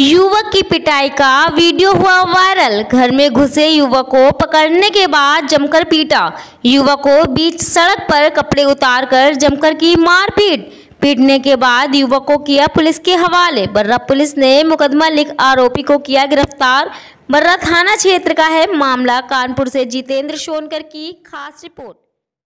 युवक की पिटाई का वीडियो हुआ वायरल। घर में घुसे युवक को पकड़ने के बाद जमकर पीटा। युवक को बीच सड़क पर कपड़े उतारकर जमकर की मारपीट। पीटने के बाद युवक को किया पुलिस के हवाले। बर्रा पुलिस ने मुकदमा लिख आरोपी को किया गिरफ़्तार। बर्रा थाना क्षेत्र का है मामला। कानपुर से जितेंद्र सोनकर की खास रिपोर्ट।